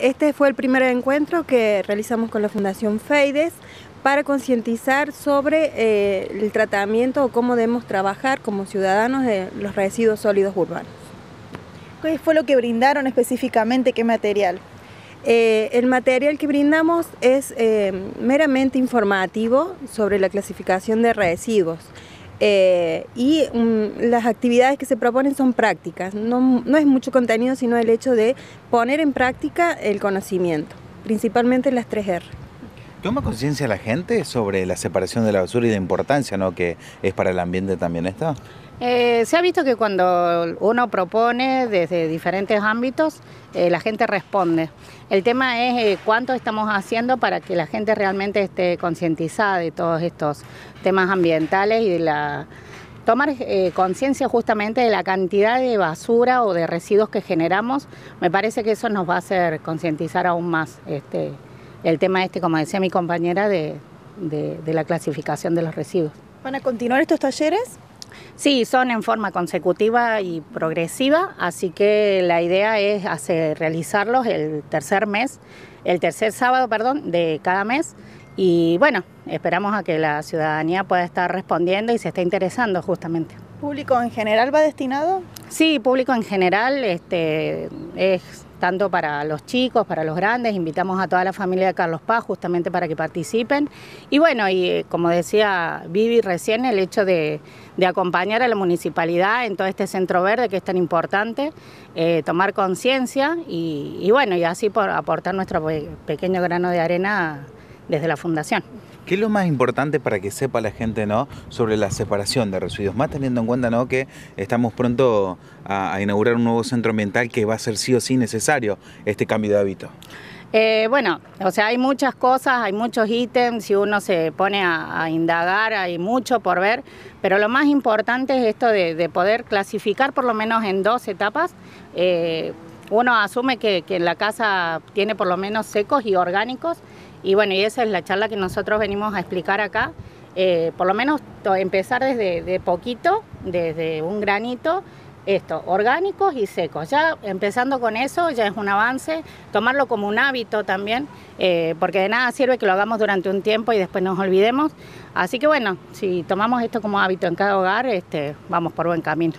Este fue el primer encuentro que realizamos con la Fundación Feides para concientizar sobre eh, el tratamiento o cómo debemos trabajar como ciudadanos de los residuos sólidos urbanos. ¿Qué fue lo que brindaron específicamente? ¿Qué material? Eh, el material que brindamos es eh, meramente informativo sobre la clasificación de residuos. Y mm, las actividades que se proponen son prácticas, no, no es mucho contenido, sino el hecho de poner en práctica el conocimiento, principalmente las 3R. ¿Toma conciencia la gente sobre la separación de la basura y la importancia ¿no? que es para el ambiente también esto? Eh, se ha visto que cuando uno propone desde diferentes ámbitos, eh, la gente responde. El tema es eh, cuánto estamos haciendo para que la gente realmente esté concientizada de todos estos temas ambientales y de la tomar conciencia justamente de la cantidad de basura o de residuos que generamos. Me parece que eso nos va a hacer concientizar aún más. Este, el tema este, como decía mi compañera, de, la clasificación de los residuos. ¿Van a continuar estos talleres? Sí, son en forma consecutiva y progresiva, así que la idea es hacer, realizarlos el tercer mes, el tercer sábado, perdón, de cada mes. Y bueno, esperamos a que la ciudadanía pueda estar respondiendo y se esté interesando justamente. ¿Público en general va destinado? Sí, público en general este, es tanto para los chicos, para los grandes, invitamos a toda la familia de Carlos Paz justamente para que participen. Y bueno, y eh, como decía Vivi recién, el hecho de, acompañar a la municipalidad en todo este centro verde que es tan importante, eh, tomar conciencia y, y, bueno, y así por aportar nuestro pequeño grano de arena desde la Fundación. ¿Qué es lo más importante para que sepa la gente ¿no? sobre la separación de residuos? Más teniendo en cuenta ¿no? que estamos pronto a, inaugurar un nuevo centro ambiental que va a ser sí o sí necesario este cambio de hábito. Eh, bueno, o sea, hay muchas cosas, hay muchos ítems, si uno se pone a, indagar, hay mucho por ver, pero lo más importante es esto de, poder clasificar por lo menos en dos etapas. Eh, uno asume que, que en la casa tiene por lo menos secos y orgánicos, y bueno, y esa es la charla que nosotros venimos a explicar acá. Eh, por lo menos empezar desde de poquito, desde un granito, esto, orgánicos y secos. Ya empezando con eso ya es un avance, tomarlo como un hábito también, eh, porque de nada sirve que lo hagamos durante un tiempo y después nos olvidemos. Así que bueno, si tomamos esto como hábito en cada hogar, este, vamos por buen camino.